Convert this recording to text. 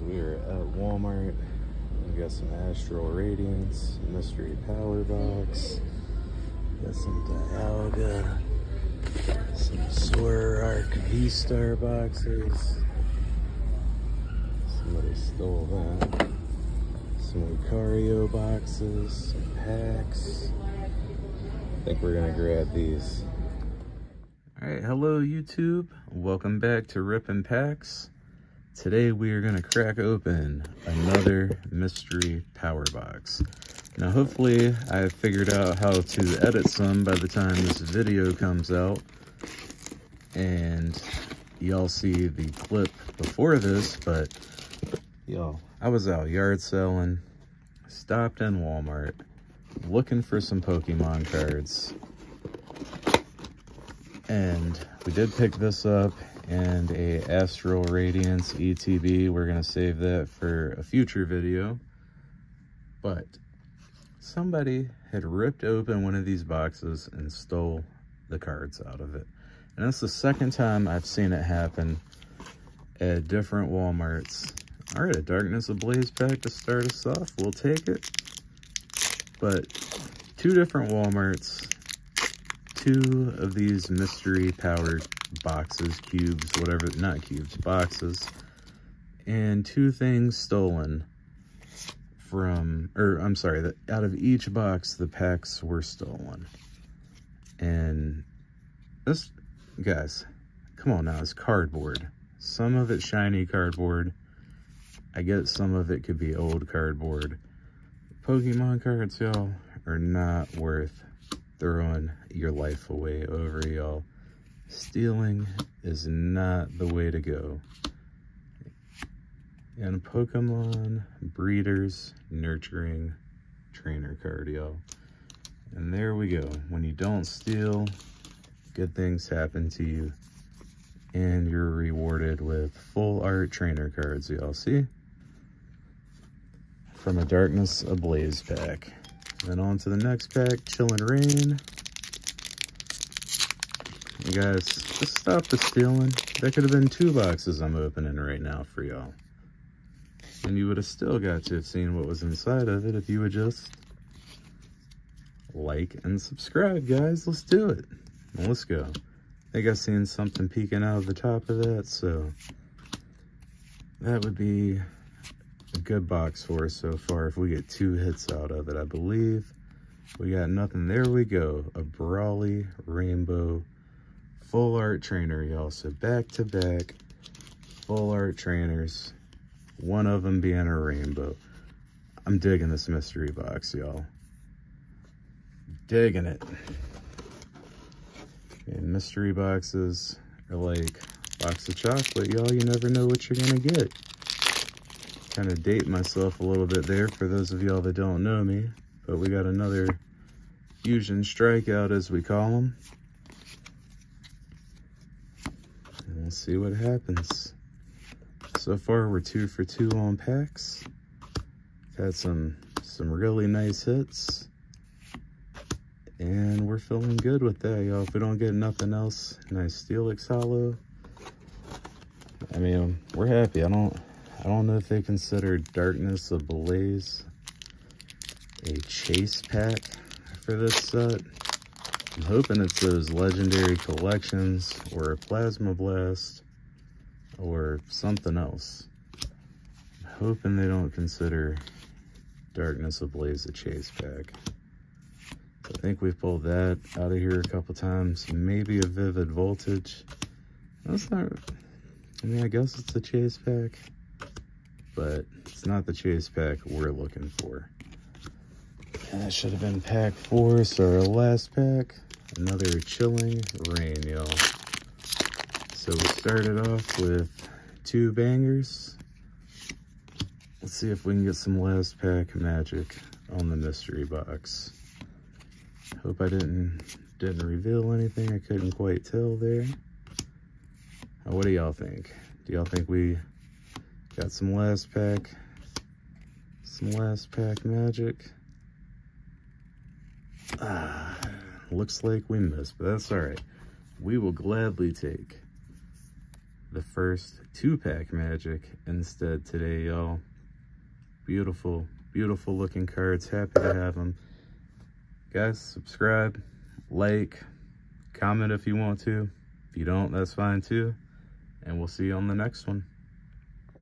we are at Walmart. We got some Astral Radiance, Mystery Power Box, got some Dialga, some Zoroark V-Star boxes. Somebody stole that. Some Lucario boxes, some packs. I think we're gonna grab these. All right, hello YouTube. Welcome back to Rip'N Packs. Today we are going to crack open another mystery power box. Now hopefully I figured out how to edit some by the time this video comes out. And y'all see the clip before this, but y'all, I was out yard selling, stopped in Walmart, looking for some Pokemon cards. And we did pick this up and a Astral Radiance ETB. We're going to save that for a future video. But somebody had ripped open one of these boxes and stole the cards out of it. And that's the second time I've seen it happen at different Walmarts. All right, a Darkness Ablaze pack to start us off. We'll take it. But two different Walmarts, two of these mystery powered boxes, cubes, whatever, not cubes, boxes, and two things stolen from, or I'm sorry, that out of each box, the packs were stolen. And this, guys, come on now, it's cardboard. Some of it shiny cardboard. I guess some of it could be old cardboard. Pokemon cards, y'all, are not worth throwing your life away over, y'all. Stealing is not the way to go. And Pokemon Breeders Nurturing Trainer cardio. And there we go. When you don't steal, good things happen to you. And you're rewarded with full art trainer cards, y'all see? From a Darkness Ablaze pack. Then on to the next pack, Chillin' Reign. Guys, just stop the stealing. That could have been two boxes I'm opening right now for y'all. And you would have still got to have seen what was inside of it if you would just like and subscribe, guys. Let's do it. Well, let's go. I think I've seen something peeking out of the top of that, so that would be a good box for us so far if we get two hits out of it, I believe. We got nothing. There we go. A Brawly Rainbow full art trainer, y'all. So back to back, full art trainers. One of them being a rainbow. I'm digging this mystery box, y'all. Digging it. And mystery boxes are like box of chocolate, y'all. You never know what you're gonna get. Kind of date myself a little bit there for those of y'all that don't know me. But we got another fusion strikeout, as we call them. We'll see what happens. So far, we're two for two on packs. Had some some really nice hits. And we're feeling good with that, y'all. If we don't get nothing else, nice Steelix Holo. I mean, we're happy. I don't I don't know if they consider Darkness Ablaze a chase pack for this set. I'm hoping it's those legendary collections or a plasma blast or something else. I'm hoping they don't consider Darkness Ablaze a chase pack. I think we've pulled that out of here a couple times. Maybe a Vivid Voltage. That's not, I mean, I guess it's a chase pack, but it's not the chase pack we're looking for. That should have been pack four, so our last pack, another Chilling Reign, y'all. So we started off with two bangers. Let's see if we can get some last pack magic on the mystery box. Hope I didn't didn't reveal anything I couldn't quite tell there. what do y'all think? Do y'all think we got some last pack, some last pack magic? Ah, looks like we missed, but that's all right. We will gladly take the first two-pack Magic instead today, y'all. Beautiful, beautiful looking cards. Happy to have them. Guys, subscribe, like, comment if you want to. If you don't, that's fine too. And we'll see you on the next one.